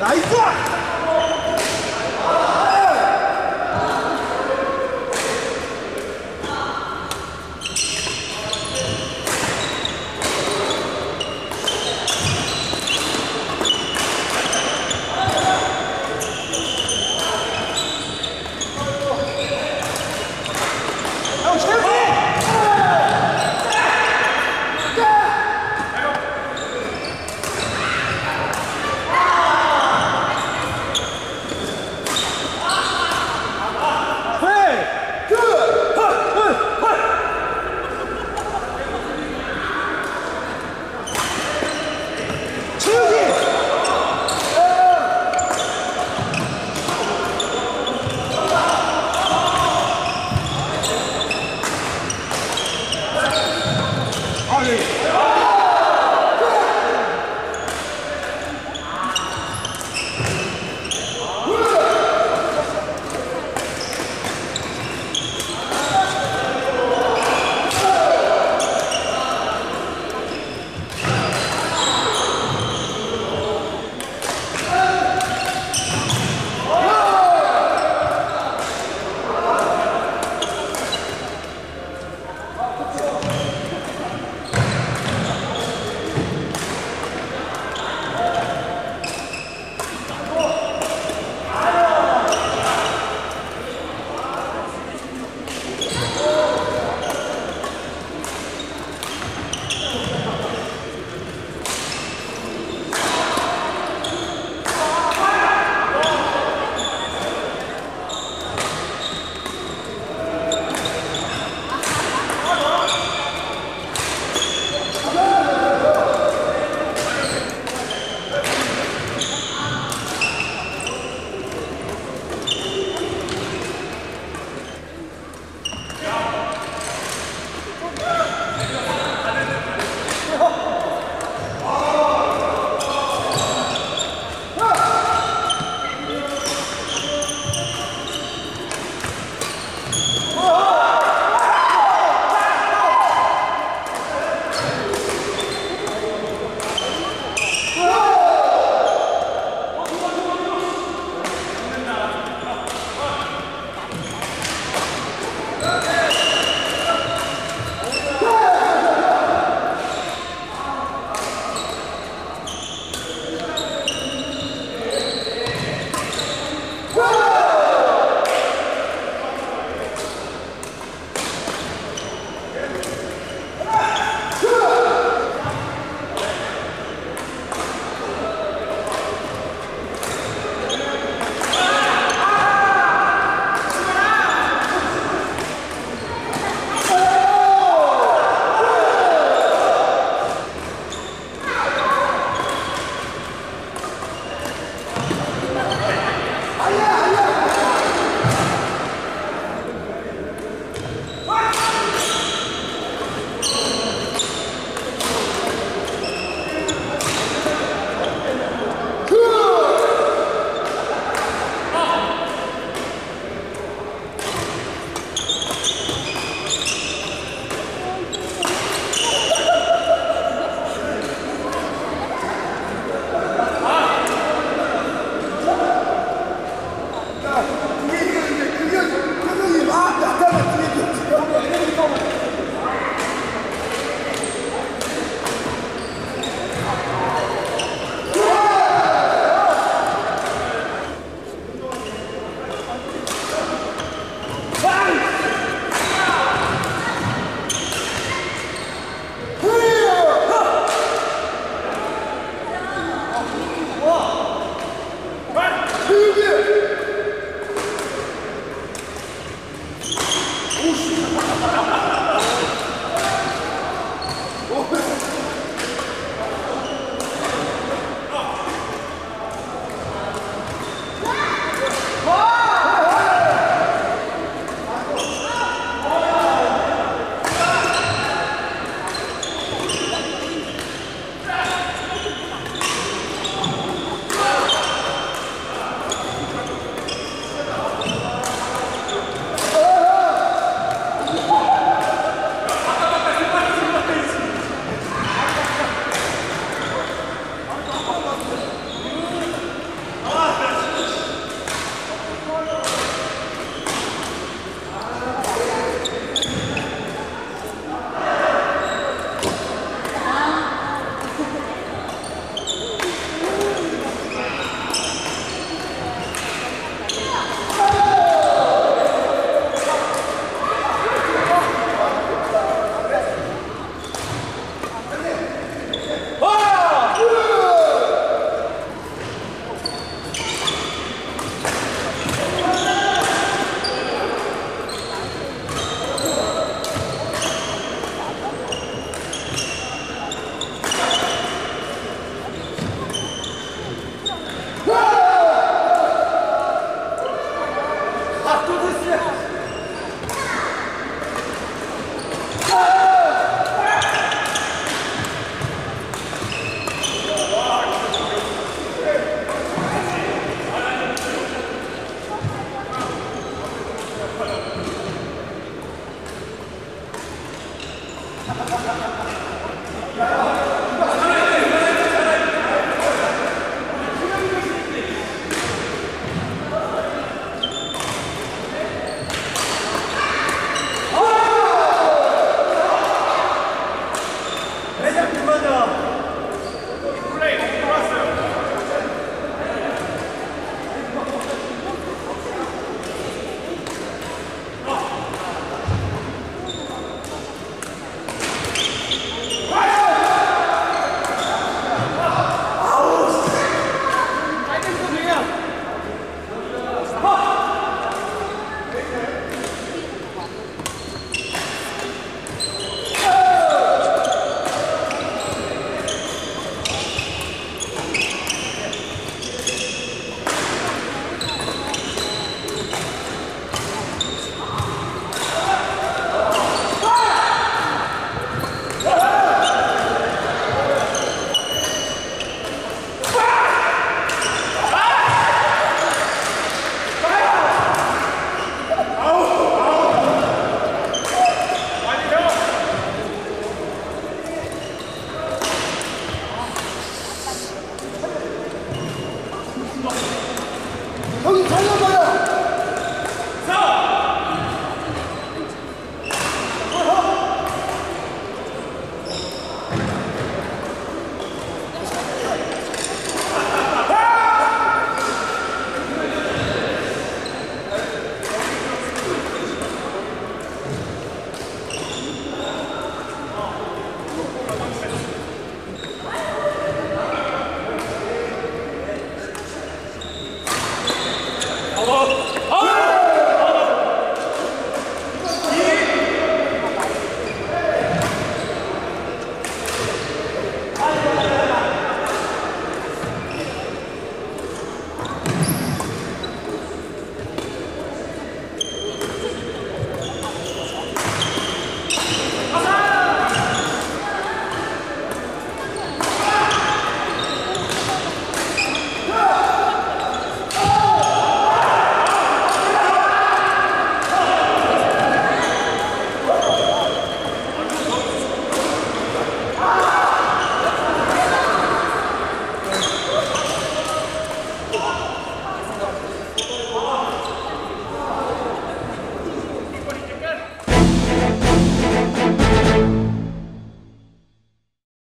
来一段